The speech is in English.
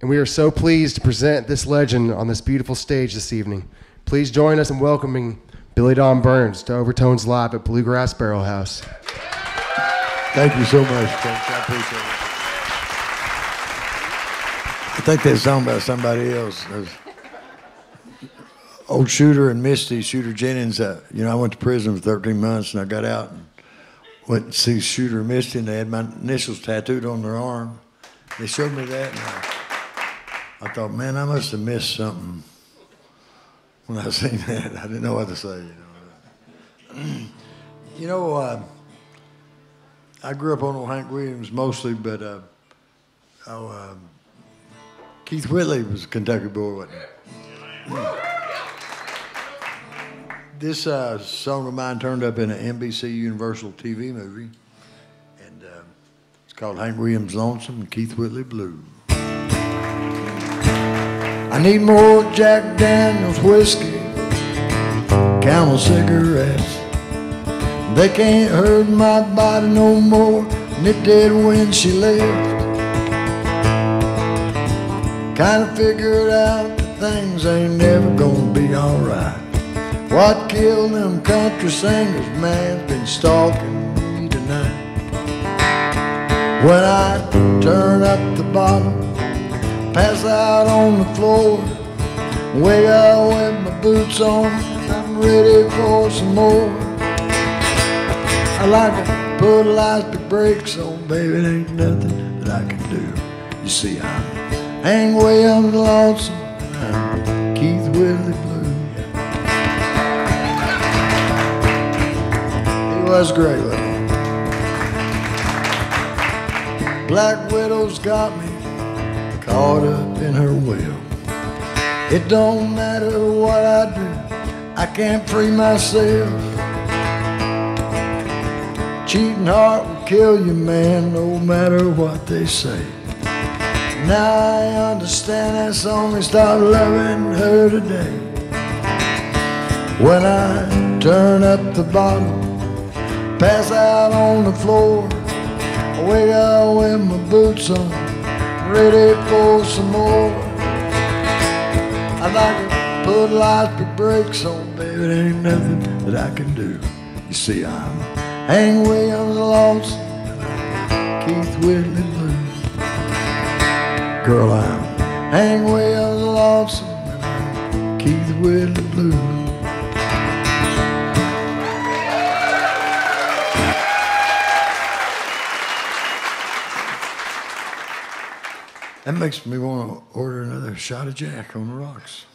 And we are so pleased to present this legend on this beautiful stage this evening. Please join us in welcoming Billy Don Burns to Overtones Live at Bluegrass Barrel House. Thank you so much, Coach. I appreciate it. I think that song about somebody else. Old Shooter and Misty, Shooter Jennings. Uh, you know, I went to prison for 13 months and I got out and went to see Shooter and Misty and they had my initials tattooed on their arm. They showed me that and I, thought, man, I must have missed something when I seen that. I didn't know what to say. You know, you know uh, I grew up on old Hank Williams mostly, but uh, oh, uh, Keith Whitley was a Kentucky boy, wasn't he? This uh, song of mine turned up in an NBC Universal TV movie, and uh, it's called Hank Williams Lonesome and Keith Whitley Blue. I need more Jack Daniels whiskey, Camel cigarettes. They can't hurt my body no more than it did when she left. Kinda figured out that things ain't never gonna be alright. What killed them country singers, man's been stalking me tonight. When I turn up the bottom, pass out on the floor, wake up with my boots on, I'm ready for some more. I like to put elastic brakes on, baby, it ain't nothing that I can do. You see, I'm Hank Williams lonesome, I'm Keith Whitley blue. He was great? Black Widow's got me caught up in her will. It don't matter what I do, I can't free myself. Cheating heart will kill you, man, no matter what they say. Now I understand that's and start loving her today. When I turn up the bottom, pass out on the floor, I wake up with my boots on, ready for some more. I'd like to put elastic brakes on, baby, it ain't nothing that I can do. You see, I'm Hank Williams lost, Keith Whitley blue. Girl, I'm Hank Williams I'm Keith Whitley blue. That makes me want to order another shot of Jack on the rocks.